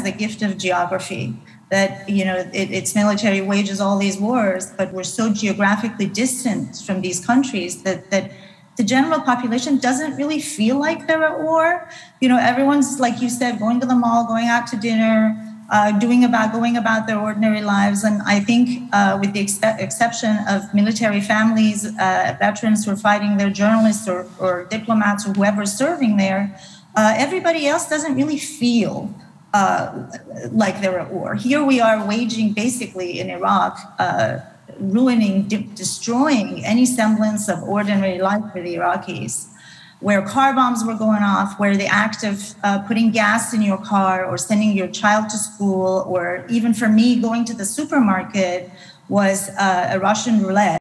has the gift of geography that you know it, its military wages all these wars but we're so geographically distant from these countries that that the general population doesn't really feel like they're at war. You know everyone's like you said going to the mall going out to dinner uh, doing about going about their ordinary lives. And i think uh, with the ex- exception of military families uh, veterans who are fighting their journalists or, or diplomats or whoever's serving there uh, everybody else doesn't really feel uh, like they're at war. Here we are waging basically in Iraq, uh, ruining, de- destroying any semblance of ordinary life for the Iraqis, where car bombs were going off, where the act of uh, putting gas in your car or sending your child to school, or even for me going to the supermarket was uh, a Russian roulette.